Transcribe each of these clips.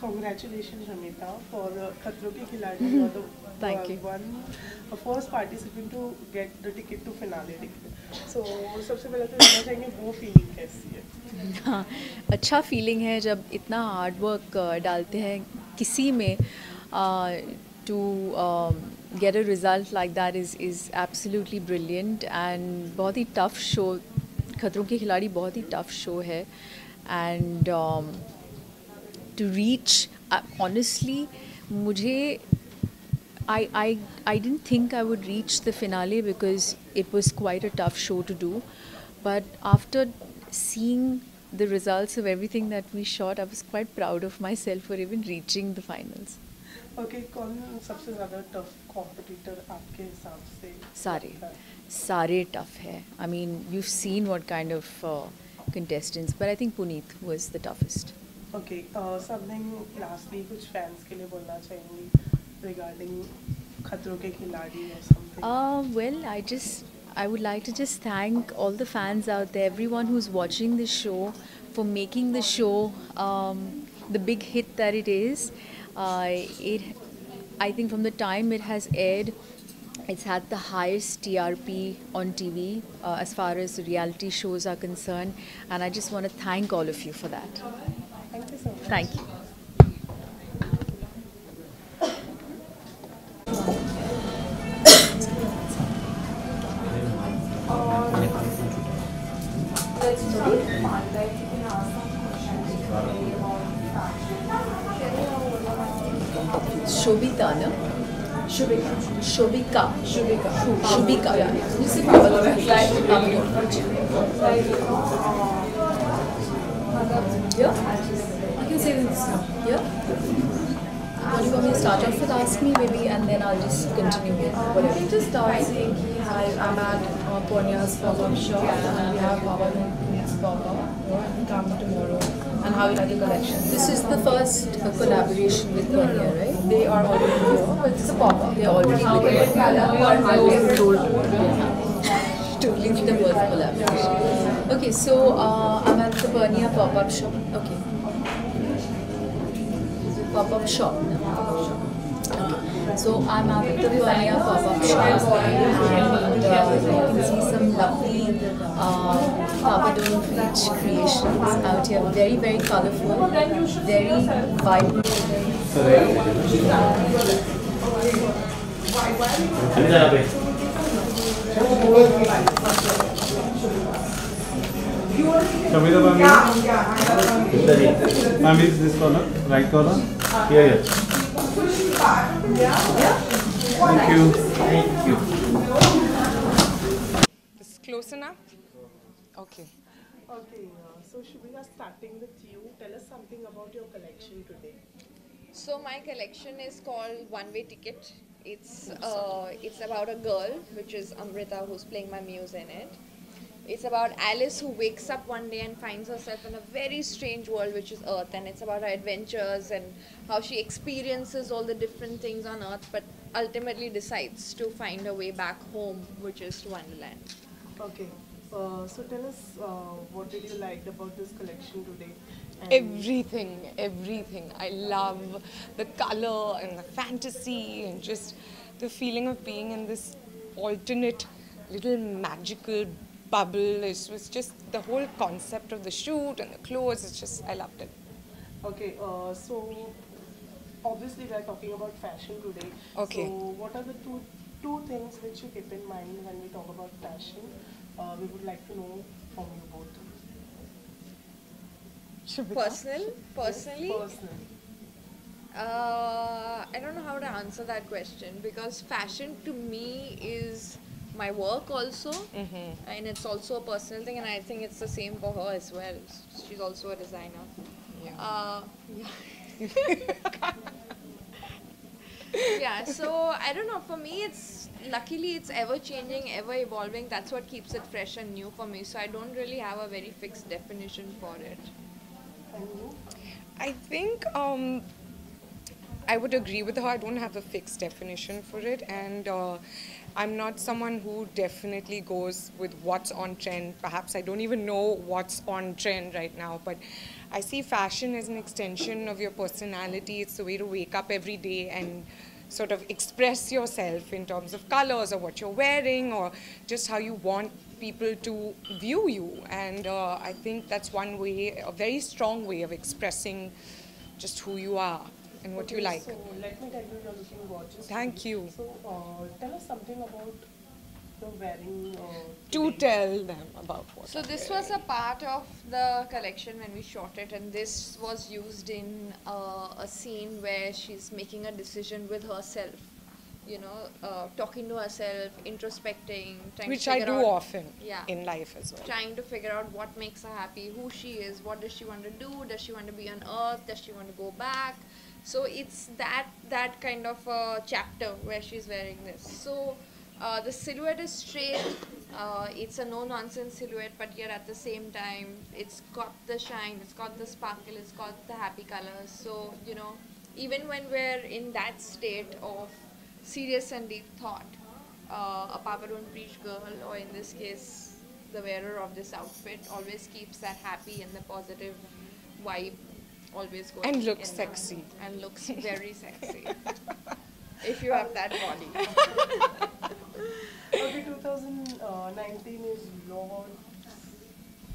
Congratulations, Shamita, for uh, Khatro Ke Khiladi. You are the Thank uh, you. one uh, first participant to get the ticket to finale ticket. So सबसे पहले तो जानना चाहेंगे वो feeling कैसी है? हाँ अच्छा फीलिंग है जब इतना हार्ड वर्क डालते हैं किसी में to get a result like that is is absolutely brilliant and बहुत ही टफ शो खतरों के खिलाड़ी बहुत ही टफ शो है and टू रीच ऑनेस्टली मुझे I, I, I didn't think I would reach the finale because it was quite a tough show to do. But after seeing the results of everything that we shot, I was quite proud of myself for even reaching the finals. Okay, कौन सबसे ज़्यादा tough competitor आपके हिसाब से? सारे लगता है? सारे tough है. I mean, you've seen what kind of uh, contestants, but I think Puneet was the toughest. Okay, uh, something lastly कुछ fans के लिए बोलना चाहेंगी regarding खतरों के खिलाड़ी or something? Uh, well, I just I would like to just thank all the fans out there, everyone who's watching the show, for making the show um, the big hit that it is. Uh, it, I think, from the time it has aired, it's had the highest TRP on TV uh, as far as reality shows are concerned, and I just want to thank all of you for that. Thank you so much. Thank you. Shobita, no? Shubika. Shobika. Shubika. Shubika. Yeah. You see Papa Here? You can say this. Here? What do you want me to start off with? Ask me maybe and then I'll just continue with whatever. can just start saying hi, I'm at uh, Pernia's pop-up shop and we have Baba Noon's pop-up come tomorrow and how you the collection. This is the first uh, collaboration with no, right? They are already here, it's a pop-up. They're already told. told. Totally the collaboration. Okay, so uh, I'm at the Pernia pop-up shop. Okay. Pop-up shop. So I'm at the Pernia pop-up shop and uh, you can see some lovely uh, Papadon Beach creations out here. Very, very colorful, very vibrant. Shamita ma'am, ma'am is this corner, right corner? Here, here. Thank you. Thank you. This is close enough? Okay. Okay, uh, so Shubika, starting with you, tell us something about your collection today. So my collection is called One Way Ticket. It's uh, it's about a girl, which is Amrita, who's playing my muse in it. It's about Alice who wakes up one day and finds herself in a very strange world, which is Earth, and it's about her adventures and how she experiences all the different things on Earth, but ultimately decides to find her way back home, which is to Wonderland. Okay, uh, so tell us uh, what did you like about this collection today? And Everything, everything. I love the color and the fantasy and just the feeling of being in this alternate little magical bubble. It was just the whole concept of the shoot and the clothes. It's just, I loved it. Okay, uh, so obviously we are talking about fashion today. Okay. So what are the two two things which you keep in mind when we talk about fashion? Uh, we would like to know from you both. Personal, personally, Personally. Uh, I don't know how to answer that question because fashion to me is my work also, and it's also a personal thing, and I think it's the same for her as well. She's also a designer. Yeah. Uh, yeah, so I don't know. For me, it's luckily it's ever changing, ever evolving. That's what keeps it fresh and new for me. So I don't really have a very fixed definition for it. I think um, I would agree with her. I don't have a fixed definition for it, and uh, I'm not someone who definitely goes with what's on trend. Perhaps I don't even know what's on trend right now, but I see fashion as an extension of your personality. It's the way to wake up every day and sort of express yourself in terms of colors or what you're wearing or just how you want people to view you. And uh, I think that's one way, a very strong way of expressing just who you are and what you like. So let me tell you, you're looking gorgeous. Thank you. So uh, tell us something about the wearing. Uh, Do today. tell them about what. So I'm this wearing. was a part of the collection when we shot it, and this was used in uh, a scene where she's making a decision with herself. You know, uh, talking to herself, introspecting, trying Which to I do out, often Yeah. in life as well. trying to figure out what makes her happy, who she is, what does she want to do, does she want to be on Earth, does she want to go back. So it's that that kind of a chapter where she's wearing this. So uh, the silhouette is straight. Uh, it's a no nonsense silhouette, but yet at the same time, it's got the shine, it's got the sparkle, it's got the happy colors. So you know, even when we're in that state of serious and deep thought, uh, a Papa Don't Preach girl, or in this case, the wearer of this outfit, always keeps that happy and the positive vibe always going. And looks in them. sexy. And looks very sexy. if you have that body. Okay, 2019 is your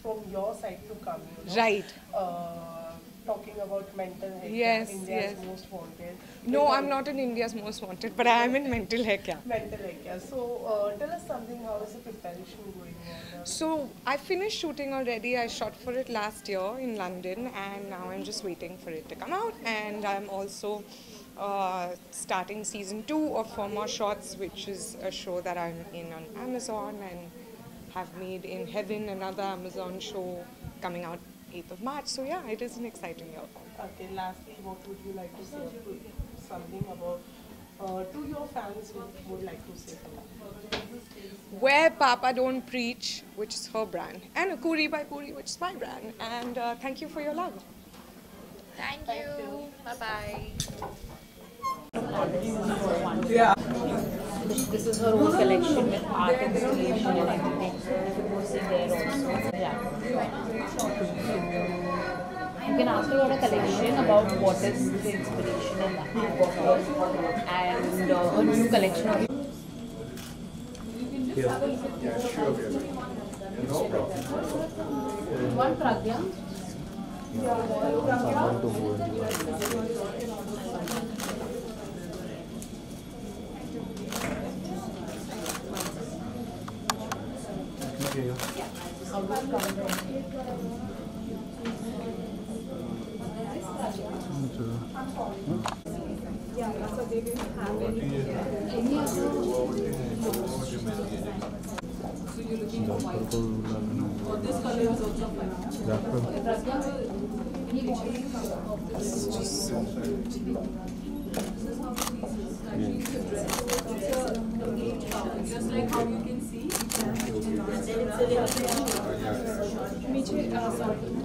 from your side to come. You know? Right. Uh, talking about mental health. Yes, India's yes. most wanted. No, With I'm not in India's most wanted, but I am in mental hai kya. Mental health. Yeah. So uh, tell us something. How is the preparation going on? So I finished shooting already. I shot for it last year in London, and now I'm just waiting for it to come out. And I'm also uh, starting season two of Four More Shots, which is a show that I'm in on Amazon and have made in Heaven, another Amazon show coming out 8th of March. So yeah, it is an exciting year. Okay, lastly, what would you like to say? Something about uh, to your fans who would like to say something. Where Papa Don't Preach, which is her brand, and Kuri by Puri, which is my brand. And uh, thank you for your love. Thank you. Bye bye. This, this is her own collection with art installation and everything. You could go see there also. Yeah. You can ask her about her collection, about what is the inspiration and the art of her, and uh, her new collection of One Pragya. Yeah, so they didn't have any. So you're looking for white. This color is also. This is just just like how you can see. It's a little bit. Uh,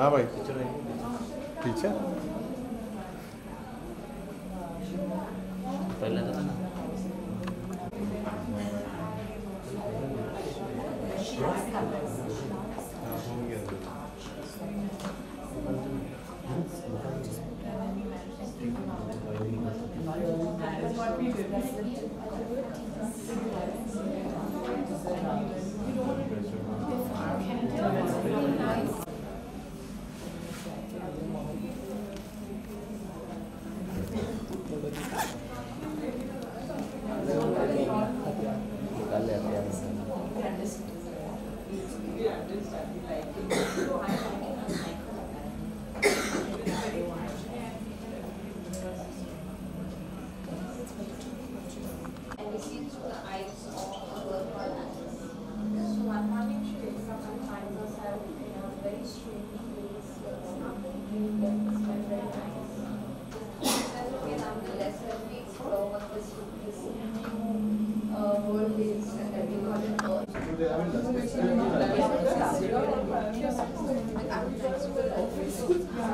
हाँ भाई पीछे And we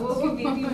वो भी बीबी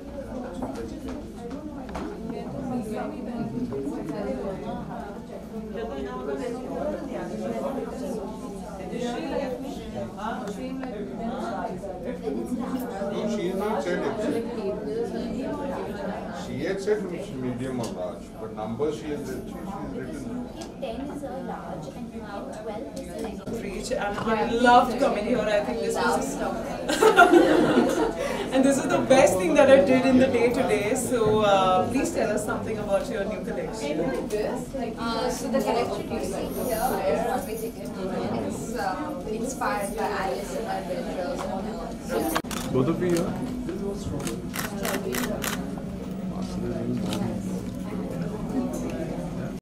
not said actually. She had said medium or large, but numbers she has written, she, she's written. Ten is a large and now twelve is a like. reach and I loved coming here. I think this was and this is the best thing that I did in the day today. So uh, please tell us something about your new collection. Uh, so the collection you see here is what It's uh, inspired by Alice in Adventures on Earth. Both of you here? Master is in